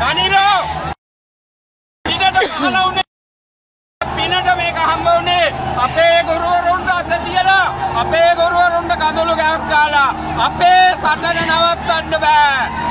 රනිලෝ පිනට පහළ වුණේ පිනට මේක හම්බ වුණේ අපේ ගුරුවරුන්ට අත තියලා අපේ ගුරුවරුන්ට කඳුළු ගෑවක් දාලා අපේ සටන නවත්තන්න බෑ.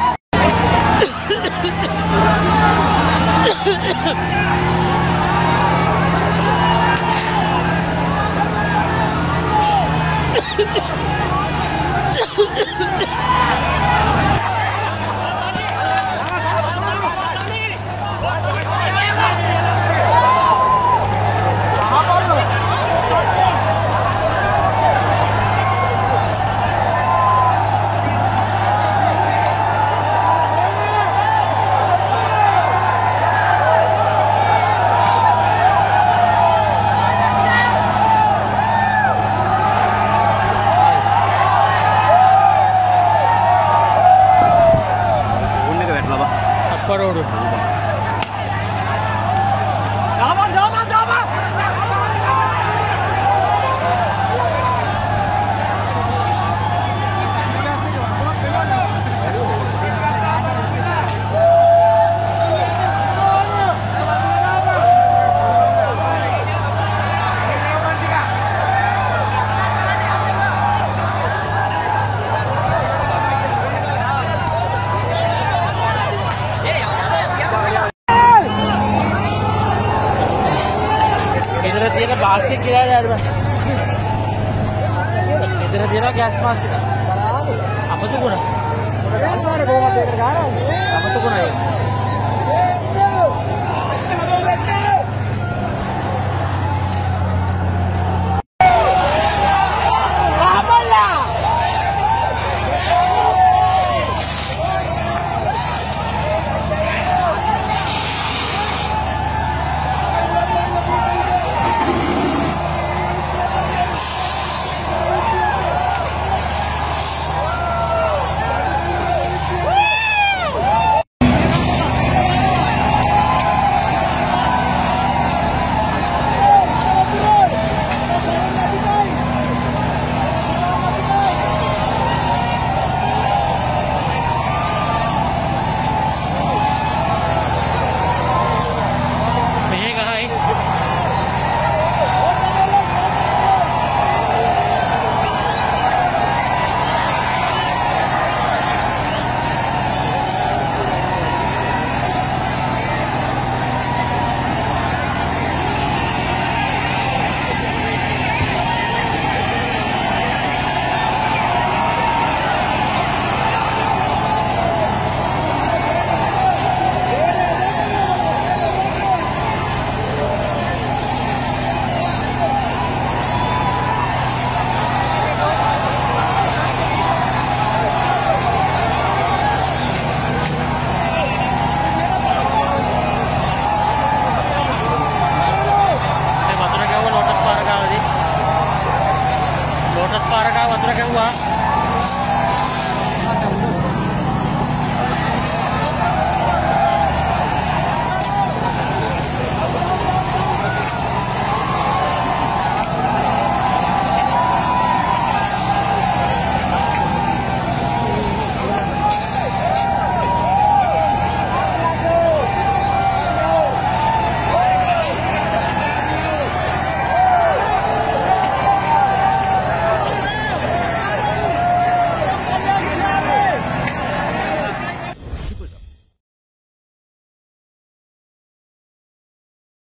බා. අපරෝඩු එතන එක කියලා යාළුවා. එතන තියෙන ගෑස් මාස් එක. අපතුකුණ. අපතුකුණ ඒක. Kawa, Turakan Wa.